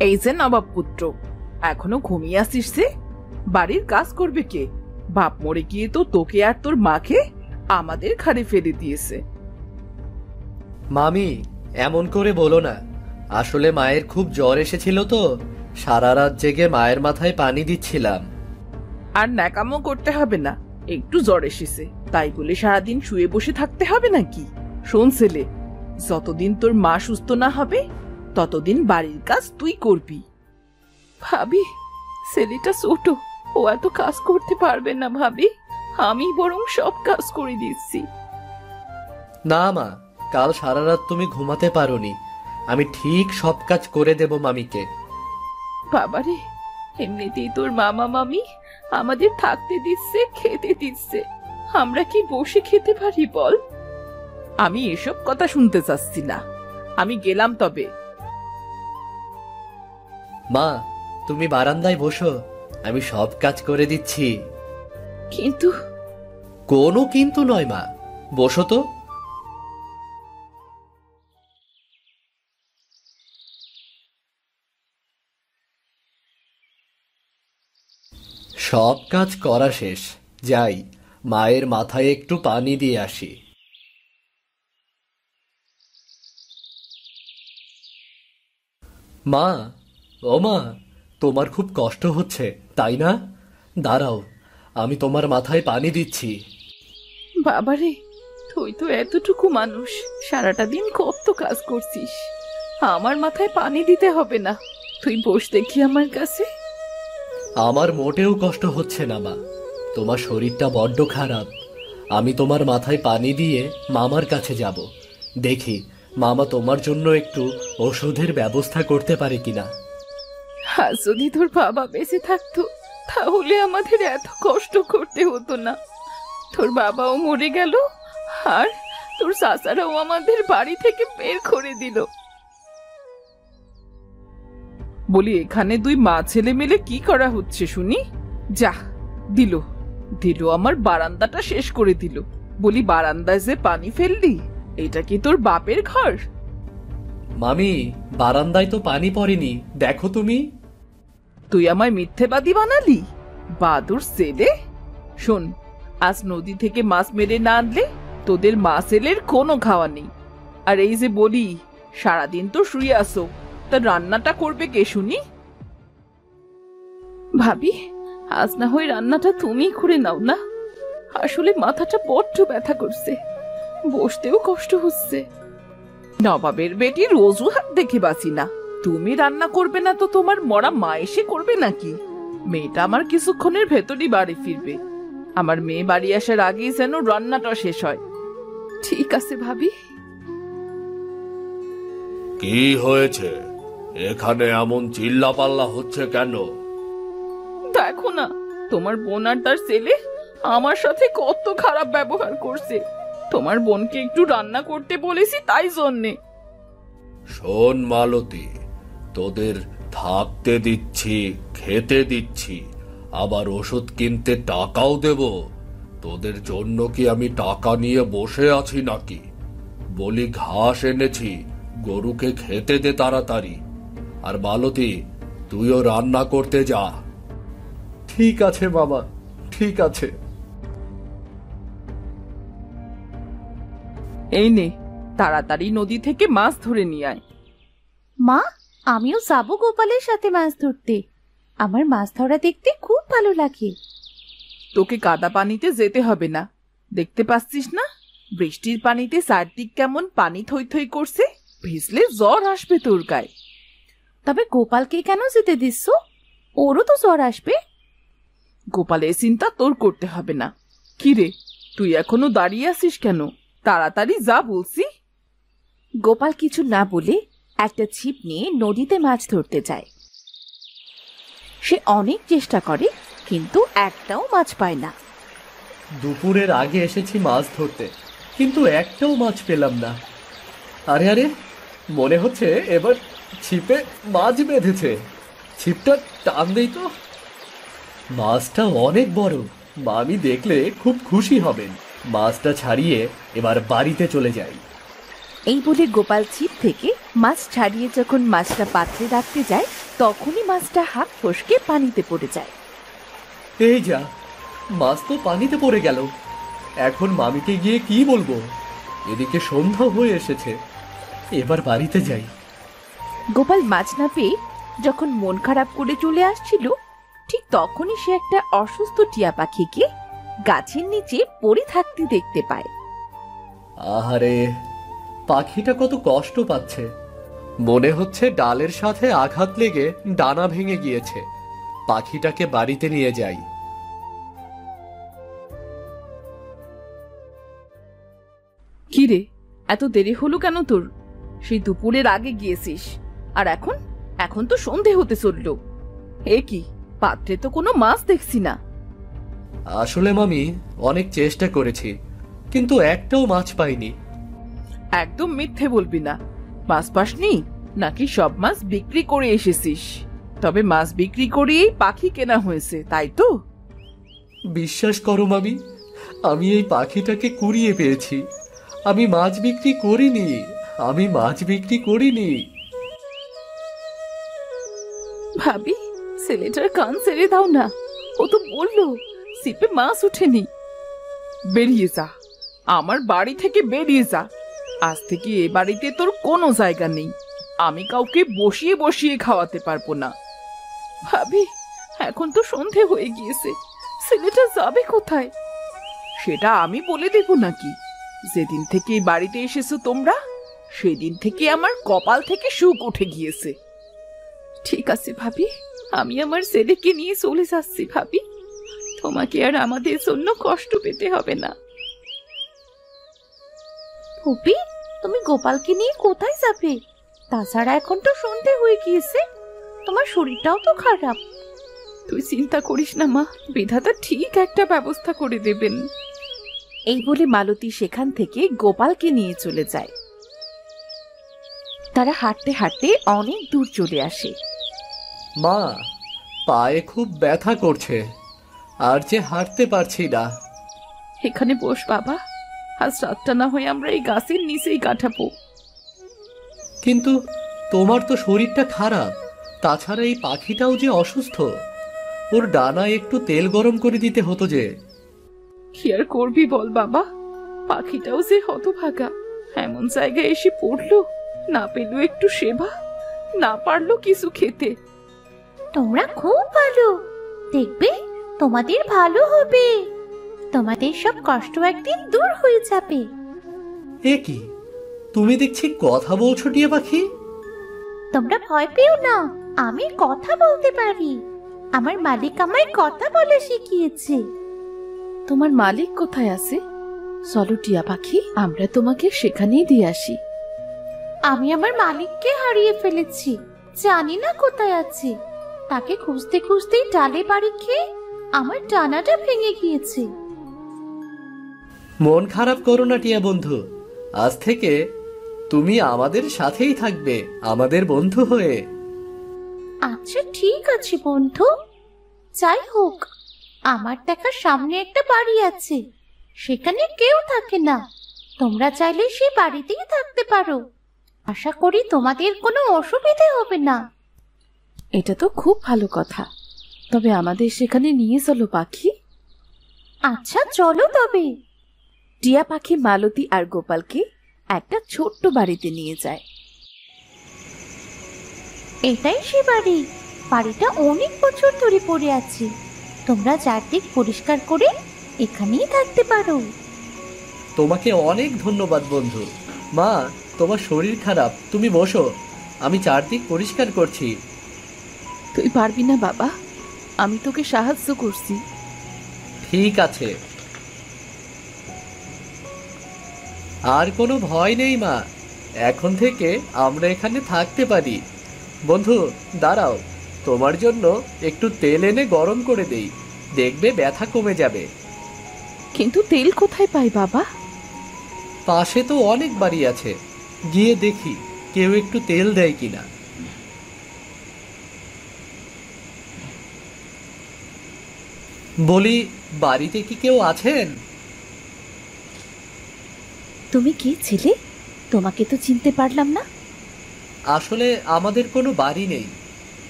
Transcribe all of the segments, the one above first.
এই যে নবাব পুত্র এখনও ঘুমিয়ে আসিস যে? বাড়ির কাজ করবে কে? বাপ মরে গিয়ে তো তোকে আর তোর মাকে আমাদের ঘাড়ে ফেলে দিয়েছে। মামি এমন করে বলো না। আসলে মায়ের খুব জ্বর এসেছিল তো সারা রাত জেগে মায়ের মাথায় পানি দিচ্ছিলাম। আর ন্যাকামো করতে হবে না একটু জ্বর এসেছে তাই বলে সারাদিন শুয়ে বসে থাকতে হবে নাকি? শোন ছেলে যতদিন তোর মা সুস্থ না হবে ততদিন বাড়ির কাজ তুই করবি। ভাবি ছেলেটা ছোট ও এত কাজ করতে পারবে না ভাবি। আমি বরং সব কাজ করে দিচ্ছি। না মা কাল সারা রাত তুমি ঘুমাতে পারোনি। আমি ঠিক সব কাজ করে দেব মামিকে। বাবারে এমনিতেই তোর মামা মামি আমাদের থাকতে দিচ্ছে খেতে দিচ্ছে। আমরা কি বসে খেতে পারি বল? আমি এসব কথা শুনতে চাচ্ছি না। আমি গেলাম তবে। মা তুমি বারান্দায় বসো আমি সব কাজ করে দিচ্ছি। কিন্তু কোনো কিন্তু নয় মা। বসো তো। সব কাজ করা শেষ। যাই মায়ের মাথায় একটু পানি দিয়ে আসি। মা ও মা তোমার খুব কষ্ট হচ্ছে তাই না? দাঁড়াও আমি তোমার মাথায় পানি দিচ্ছি। বাবারে তুই তো এতটুকু মানুষ সারাটা দিন কত কাজ করছিস। আমার মাথায় পানি দিতে হবে না তুই বস দেখি আমার কাছে। আমার মোটেও কষ্ট হচ্ছে না মা। তোমার শরীরটা বড্ড খারাপ। আমি তোমার মাথায় পানি দিয়ে মামার কাছে যাব। দেখি মামা তোমার জন্য একটু ওষুধের ব্যবস্থা করতে পারে কিনা। আর যদি তোর বাবা বেঁচে থাকতো, তাহলে আমাদের এত কষ্ট করতে হতো না। তোর বাবাও মরে গেল, আর তোর চাচারাও আমাদের বাড়ি থেকে বের করে দিল। বলি, এখানে দুই মা ছেলে মিলে কি করা হচ্ছে শুনি? যা, দিল। দিল আমার বারান্দাটা শেষ করে দিল। বলি, বারান্দায় যে পানি ফেললি, এটা কি তোর বাপের ঘর? মামি, বারান্দায় তো পানি পড়েনি, দেখো তুমি। তুই আমায় মিথ্যেবাদী বানালি? বাদুর ছেলে শোন, আজ নদী থেকে মাছ মেরে না আনলে তোদের মাছেলের কোনো খাওয়া নেই। আর এই যে বলি, সারাদিন তো শুয়ে আসো তা রান্নাটা করবে কে শুনি? ভাবি, আজ না হয় রান্নাটা তুমি করে নাও না? আসলে মাথাটা বড্ড ব্যথা করছে, বসতেও কষ্ট হচ্ছে। নবাবের বেটি বেটির হাত দেখে বাঁচি না। তুমি রান্না করবে না তো তোমার মরা মা এসে করবে নাকি? মেয়েটা আমার কিছুক্ষণের ভেতরই বাড়ি ফিরবে। আমার মেয়ে বাড়ি আসার আগেই যেন রান্নাটা শেষ হয়। ঠিক আছে ভাবি। কি হয়েছে? এখানে এমন চিল্লাপাল্লা হচ্ছে কেন? দেখো না তোমার বোন আর তার ছেলে আমার সাথে কত খারাপ ব্যবহার করছে। তোমার বোনকে একটু রান্না করতে বলেছি তাই জন্যে। শোন মালতী তোদের থাকতে দিচ্ছি খেতে দিচ্ছি আবার ওষুধ কিনতে টাকাও দেব। তোদের জন্য কি আমি টাকা নিয়ে বসে আছি নাকি? বলি ঘাস এনেছি গরুকে খেতে দে তাড়াতাড়ি। আর মালতী তুইও রান্না করতে যা। ঠিক আছে বাবা ঠিক আছে। এই নে তাড়াতাড়ি নদী থেকে মাছ ধরে নিয়ে আয়। মা আমিও যাব গোপালের সাথে মাছ ধরতে। আমার মাছ ধরা দেখতে খুব ভালো লাগে। তোকে কাদা পানিতে যেতে হবে না। দেখতে পাচ্ছিস না? বৃষ্টির পানিতে চারদিক কেমন পানি থই থই করছে। ভিজলে জ্বর আসবে তোর গায়ে। তবে গোপালকে কেন যেতে দিচ্ছ ওরও তো জ্বর আসবে। গোপালের চিন্তা তোর করতে হবে না। কিরে তুই এখনও দাঁড়িয়ে আছিস কেন? তাড়াতাড়ি যা বলছি। গোপাল কিছু না বলে একটা ছিপ নিয়ে নদীতে মাছ ধরতে যায়। সে অনেক চেষ্টা করে, কিন্তু একটাও মাছ পায় না। দুপুরের আগে এসেছি মাছ ধরতে, কিন্তু একটাও মাছ পেলাম না। আরে আরে, মনে হচ্ছে এবার ছিপে মাছ বেঁধেছে। ছিপটা টান দেই তো। মাছটা অনেক বড়, মামি দেখলে খুব খুশি হবেন। মাছটা ছাড়িয়ে এবার বাড়িতে চলে যাই। এই বলে গোপাল ছিপ থেকে মাছ ছাড়িয়ে যখন মাছটা পাত্রে রাখতে যায় তখনই মাছটা হাত ফসকে পানিতে পড়ে যায়। এই যা মাছ তো পানিতে পড়ে গেল। এখন মামিকে গিয়ে কি বলব? এদিকে সন্ধ্যা হয়ে এসেছে। এবার বাড়িতে যাই। গোপাল মাছ না পেয়ে যখন মন খারাপ করে চলে আসছিল ঠিক তখনই সে একটা অসুস্থ টিয়া পাখিকে গাছের নিচে পড়ে থাকতে দেখতে পায়। আহারে পাখিটা কত কষ্ট পাচ্ছে। মনে হচ্ছে ডালের সাথে আঘাত লেগে ডানা ভেঙে গিয়েছে। পাখিটাকে বাড়িতে নিয়ে যাই। কি রে এত দেরি হলো কেন তোর? সেই দুপুরের আগে গিয়েছিস। আর এখন? এখন তো সন্ধে হতে চলল। এ কি পাত্রে তো কোনো মাছ দেখছি না। আসলে মামি অনেক চেষ্টা করেছি কিন্তু একটাও মাছ পাইনি। একদম মিথ্যে বলবি না। মাছ পাসনি? নাকি সব মাছ বিক্রি করে এসেছিস? তবে মাছ বিক্রি করেই পাখি কেনা হয়েছে তাই তো? বিশ্বাস করো মামি আমি এই পাখিটাকে কুড়িয়ে পেয়েছি। আমি মাছ বিক্রি করিনি আমি মাছ বিক্রি করিনি। ভাবি ছেলেটার কান ছেড়ে দাও না। ও তো বলল সিপে মাছ উঠেনি। বেরিয়ে যা আমার বাড়ি থেকে বেরিয়ে যা। আজ থেকে এ বাড়িতে তোর কোনো জায়গা নেই। আমি কাউকে বসিয়ে বসিয়ে খাওয়াতে পারব না। ভাবি, এখন তো সন্ধে হয়ে গিয়েছে। ছেলেটা যাবে কোথায়? সেটা আমি বলে দেব নাকি? যেদিন থেকে এই বাড়িতে এসেছ তোমরা, সেদিন থেকে আমার কপাল থেকে সুখ উঠে গিয়েছে। ঠিক আছে ভাবি, আমি আমার ছেলেকে নিয়ে চলে যাচ্ছি ভাবি। তোমাকে আর আমাদের জন্য কষ্ট পেতে হবে না। ফুপি তুমি গোপালকে নিয়ে কোথায় যাবে? তাছাড়া এখন তো সন্ধে হয়ে গিয়েছে। তোমার শরীরটাও তো খারাপ। তুই চিন্তা করিস না মা। বিধাতা ঠিক একটা ব্যবস্থা করে দেবেন। এই বলে মালতী সেখান থেকে গোপালকে নিয়ে চলে যায়। তারা হাঁটতে হাঁটতে অনেক দূর চলে আসে। মা পায়ে খুব ব্যথা করছে। আর যে হাঁটতে পারছি না। এখানে বস বাবা। আজ রাতটা না হয়ে আমরা এই গাছের নিচেই কাটাবো। কিন্তু তোমার তো শরীরটা খারাপ তাছাড়া এই পাখিটাও যে অসুস্থ। ওর ডানা একটু তেল গরম করে দিতে হতো যে। কি আর করবি বল বাবা? পাখিটাও যে হতভাগা এমন জায়গায় এসে পড়ল না পেল একটু সেবা না পারল কিছু খেতে। তোমরা খুব ভালো। দেখবে তোমাদের ভালো হবে। তোমাদের সব কষ্ট একদিন দূর হয়ে যাবে। এ কি? তুমি দেখছি কথা বলছো টিয়া পাখি। তোমরা ভয় পেও না আমি কথা বলতে পারি। আমার মালিক আমায় কথা বলে শিখিয়েছে। তোমার মালিক কোথায় আছে? চলো টিয়া পাখি আমরা তোমাকে সেখানেই দিয়ে আসি। আমি আমার মালিককে হারিয়ে ফেলেছি জানি না কোথায় আছে। তাকে খুঁজতে খুঁজতেই ডালে বাড়ি খেয়ে আমার ডানাটা ভেঙে গিয়েছে। মন খারাপ করো না টিয়া বন্ধু। আজ থেকে তুমি আমাদের সাথেই থাকবে আমাদের বন্ধু হয়ে। আচ্ছা ঠিক আছে বন্ধু। যাই হোক আমার দেখার সামনে একটা বাড়ি আছে। সেখানে কেউ থাকে না। তোমরা চাইলে সেই বাড়িতেই থাকতে পারো। আশা করি তোমাদের কোনো অসুবিধে হবে না। এটা তো খুব ভালো কথা। তবে আমাদের সেখানে নিয়ে চলো পাখি। আচ্ছা চলো তবে। টিয়া পাখি মালতী আর গোপালকে একটা ছোট্ট বাড়িতে নিয়ে যায়। এটাই সে বাড়ি। বাড়িটা অনেক বছর ধরে পড়ে আছে। তোমরা চারদিক পরিষ্কার করে এখানেই থাকতে পারো। তোমাকে অনেক ধন্যবাদ বন্ধু। মা তোমার শরীর খারাপ। তুমি বসো। আমি চারদিক পরিষ্কার করছি। তুই পারবি না বাবা। আমি তোকে সাহায্য করছি। ঠিক আছে। আর কোনো ভয় নেই মা। এখন থেকে আমরা এখানে থাকতে পারি। বন্ধু দাঁড়াও। তোমার জন্য একটু তেল এনে গরম করে দেই। দেখবে ব্যথা কমে যাবে। কিন্তু তেল কোথায় পাই বাবা? পাশে তো অনেক বাড়ি আছে। গিয়ে দেখি কেউ একটু তেল দেয় কিনা। বলি বাড়িতে কি কেউ আছেন? তুমি কি ছিলে? তোমাকে তো চিনতে পারলাম না। আসলে আমাদের কোনো বাড়ি নেই।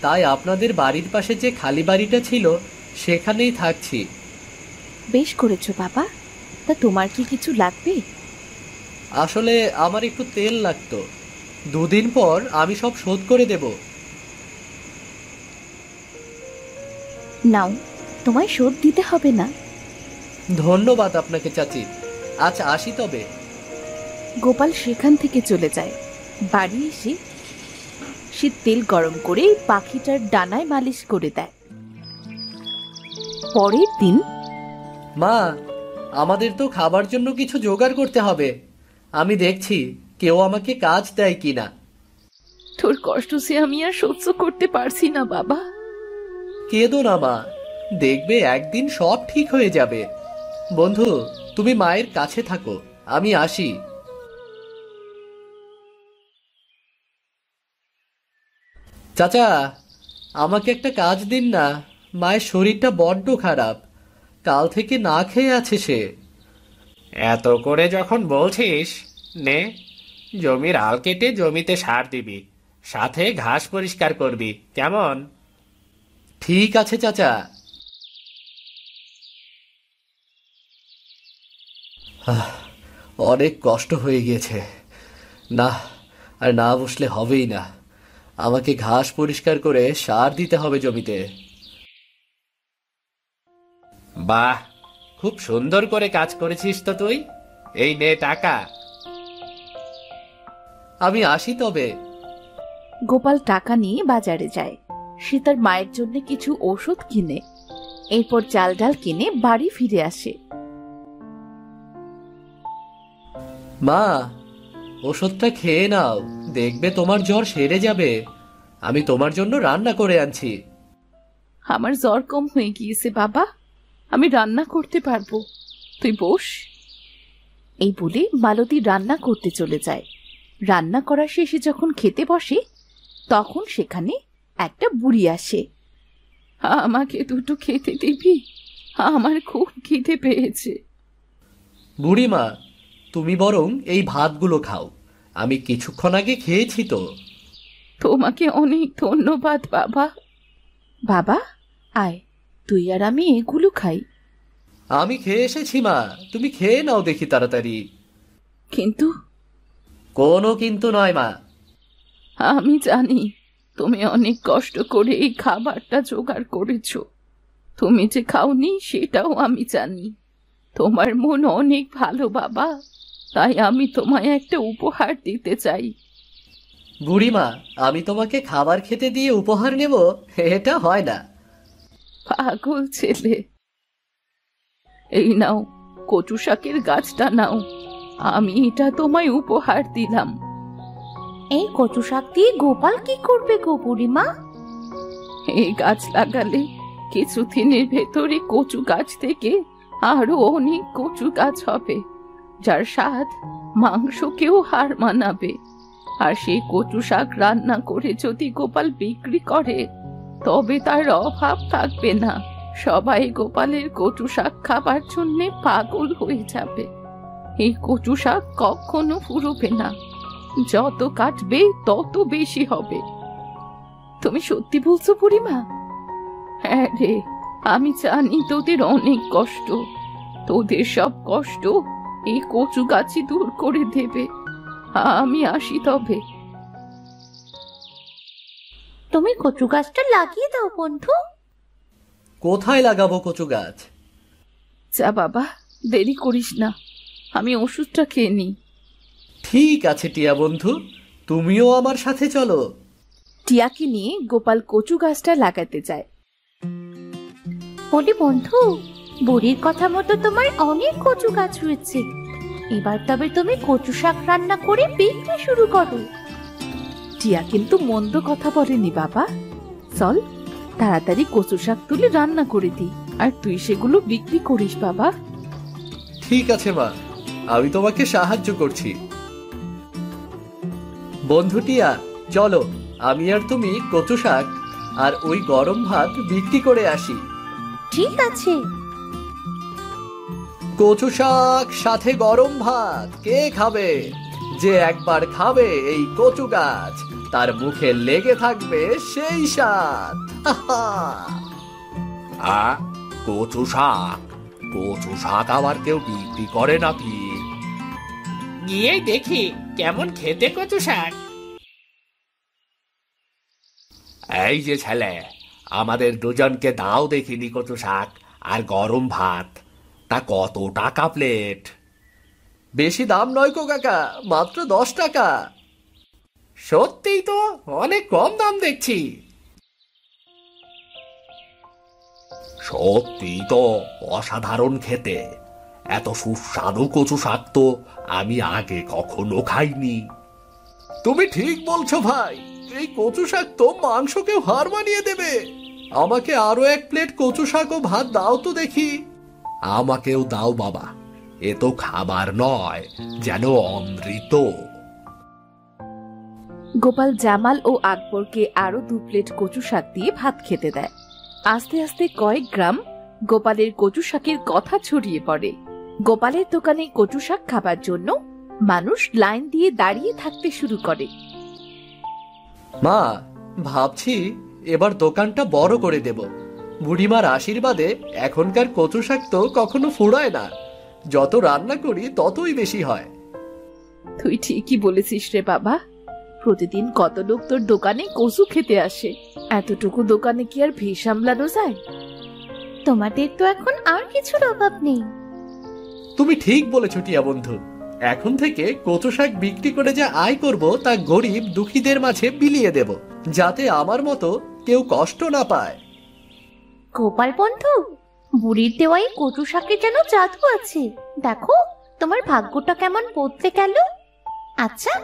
তাই আপনাদের বাড়ির পাশে যে খালি বাড়িটা ছিল সেখানেই থাকছি। বেশ করেছ বাবা। তা তোমার কি কিছু লাগবে? আসলে আমার একটু তেল লাগতো। দুদিন পর আমি সব শোধ করে দেব। নাও তোমায় শোধ দিতে হবে না। ধন্যবাদ আপনাকে চাচি। আচ্ছা আসি তবে। গোপাল সেখান থেকে চলে যায়। বাড়ি এসে সে তেল গরম করে পাখিটার ডানায় মালিশ করে দেয়। পরের দিন মা আমাদের তো খাবার জন্য কিছু জোগাড় করতে হবে। আমি দেখছি কেউ আমাকে কাজ দেয় কিনা। তোর কষ্ট সে আমি আর সহ্য করতে পারছি না বাবা। কেঁদো না মা। দেখবে একদিন সব ঠিক হয়ে যাবে। বন্ধু তুমি মায়ের কাছে থাকো। আমি আসি। চাচা আমাকে একটা কাজ দিন না। মায়ের শরীরটা বড্ড খারাপ। কাল থেকে না খেয়ে আছে সে। এত করে যখন বলছিস নে জমির আল কেটে জমিতে সার দিবি সাথে ঘাস পরিষ্কার করবি কেমন? ঠিক আছে চাচা। অনেক কষ্ট হয়ে গিয়েছে। না আর না বসলে হবেই না। আমাকে ঘাস পরিষ্কার করে সার দিতে হবে জমিতে। বাহ খুব সুন্দর করে কাজ করেছিস তো তুই। এই নে টাকা। আমি আসি তবে। গোপাল টাকা নিয়ে বাজারে যায়। সে তার মায়ের জন্য কিছু ওষুধ কিনে এরপর চাল ডাল কিনে বাড়ি ফিরে আসে। মা ওষুধটা খেয়ে নাও। দেখবে তোমার জ্বর সেরে যাবে। আমি তোমার জন্য রান্না করে আনছি। আমার জ্বর কম হয়ে গিয়েছে বাবা। আমি রান্না করতে পারব। তুই বস। এই বলে মালতী রান্না করতে চলে যায়। রান্না করা শেষে যখন খেতে বসে তখন সেখানে একটা বুড়ি আসে। আমাকে দুটো খেতে দিবি? আমার খুব খিদে পেয়েছে। বুড়িমা তুমি বরং এই ভাতগুলো খাও। আমি কিছুক্ষণ আগে খেয়েছি তো। তোমাকে অনেক ধন্যবাদ বাবা। বাবা আয় তুই আর আমি এগুলো খাই। আমি খেয়ে এসেছি মা। তুমি খেয়ে নাও দেখি তাড়াতাড়ি। কিন্তু? কোনো কিন্তু নয় মা। আমি জানি তুমি অনেক কষ্ট করে এই খাবারটা জোগাড় করেছ। তুমি যে খাওনি সেটাও আমি জানি। তোমার মন অনেক ভালো বাবা। তাই আমি তোমায় একটা উপহার দিতে চাই। বুড়িমা আমি তোমাকে খাবার খেতে দিয়ে উপহার নেব এটা হয় না। পাগল ছেলে। এই নাও কচু শাকের গাছটা নাও। আমি এটা তোমায় উপহার দিলাম। এই কচু শাক দিয়ে গোপাল কি করবে গো বুড়িমা? এই গাছ লাগালে কিছুদিনের ভেতরে কচু গাছ থেকে আরও অনেক কচু গাছ হবে। যার স্বাদ মাংসকেও হার মানাবে। আর সেই কচু শাক রান্না করে যদি গোপাল বিক্রি করে, তবে তার অভাব থাকবে না। সবাই গোপালের কচু শাক খাবার জন্য পাগল হয়ে যাবে। এই কচু শাক কখনো ফুরবে না। যত কাটবে তত বেশি হবে। তুমি সত্যি বলছো বুড়িমা? হ্যাঁ রে, আমি জানি তোদের অনেক কষ্ট। তোদের সব কষ্ট এই কচু গাছই দূর করে দেবে। আমি আসি তবে। তুমি কচু গাছটা লাগিয়ে দাও বন্ধু। কোথায় লাগাবো কচু গাছ? যা বাবা দেরি করিস না। আমি ওষুধটা খেয়ে নিই। ঠিক আছে টিয়া বন্ধু। তুমিও আমার সাথে চলো। টিয়াকে নিয়ে গোপাল কচু গাছটা লাগাতে যায়। বলি বন্ধু বুড়ির কথা মতো তোমার অনেক কচু গাছ রয়েছে। এবার তবে তুমি কচু শাক রান্না করে বিক্রি শুরু করো। টিয়া কিন্তু মন্দ কথা বলেনি বাবা। চল তাড়াতাড়ি কচু শাক তুলে রান্না করে দিই আর তুই সেগুলো বিক্রি করিস বাবা। ঠিক আছে মা। আমি তোমাকে সাহায্য করছি। বন্ধু টিয়া চলো আমি আর তুমি কচু শাক আর ওই গরম ভাত বিক্রি করে আসি। ঠিক আছে। কচু শাক সাথে গরম ভাত। কে খাবে? যে একবার খাবে এই কচু গাছ তার মুখে লেগে থাকবে সেই স্বাদ। আ কচু শাক? কচু শাক আবার কেউ বিক্রি করে নাকি? গিয়েই দেখি কেমন খেতে কচু শাক। এই যে ছেলে আমাদের দুজনকে দাও দেখিনি কচু শাক আর গরম ভাত। তা কত টাকা প্লেট? বেশি দাম নয় কো কাকা, মাত্র দশ টাকা। সত্যিই তো, অনেক কম দাম দেখছি। সত্যি তো, অসাধারণ খেতে। এত সুস্বাদু কচু শাক তো আমি আগে কখনো খাইনি। তুমি ঠিক বলছো ভাই, এই কচু শাক তো মাংসকেও হার মানিয়ে দেবে। আমাকে আরও এক প্লেট কচু শাক ও ভাত দাও তো দেখি। আমাকেও দাও বাবা। এ তো খাবার নয় যেন অমৃত। গোপাল জামাল ও আকবরকে আরও দু প্লেট কচু শাক দিয়ে ভাত খেতে দেয়। আস্তে আস্তে কয়েক গ্রাম গোপালের কচু শাকের কথা ছড়িয়ে পড়ে। গোপালের দোকানে কচু শাক খাবার জন্য মানুষ লাইন দিয়ে দাঁড়িয়ে থাকতে শুরু করে। মা ভাবছি এবার দোকানটা বড় করে দেব। বুড়িমার আশীর্বাদে এখনকার কচু শাক তো কখনো ফুরায় না। যত রান্না করি ততই বেশি হয়। তুই ঠিকই বলেছিস রে বাবা। প্রতিদিন কত লোক তোর দোকানে কচু খেতে আসে। এতটুকু দোকানে কি আর ভিড় সামলানো যায়? তোমাদের তো এখন আর কিছুর অভাব নেই। তুমি ঠিক বলেছ টিয়া বন্ধু। এখন থেকে কচু শাক বিক্রি করে যে আয় করব তা গরিব দুঃখীদের মাঝে বিলিয়ে দেব যাতে আমার মতো কেউ কষ্ট না পায়। গোপাল বন্ধু বুড়ির দেওয়াই কচু শাকের যেন জাদু আছে। দেখো তোমার ভাগ্যটা কেমন বদলে গেল। আচ্ছা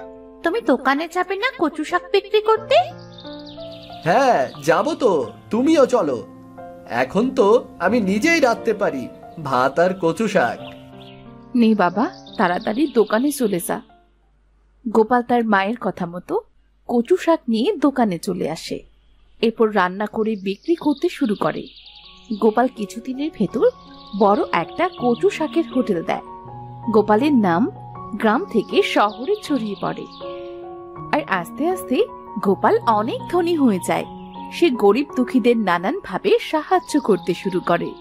তুমি দোকানে যাবে না কচু শাক বিক্রি করতে? হ্যাঁ যাব তো তুমিও চলো। এখন তো আমি নিজেই রাখতে পারি ভাত আর কচু শাক। নে বাবা তাড়াতাড়ি দোকানে চলে যা। গোপাল তার মায়ের কথা মতো কচু শাক নিয়ে দোকানে চলে আসে। এরপর রান্না করে বিক্রি করতে শুরু করে। গোপাল কিছুদিনের ভেতর বড় একটা কচু শাকের হোটেল দেয়। গোপালের নাম গ্রাম থেকে শহরে ছড়িয়ে পড়ে। আর আস্তে আস্তে গোপাল অনেক ধনী হয়ে যায়। সে গরিব দুঃখীদের নানান ভাবে সাহায্য করতে শুরু করে।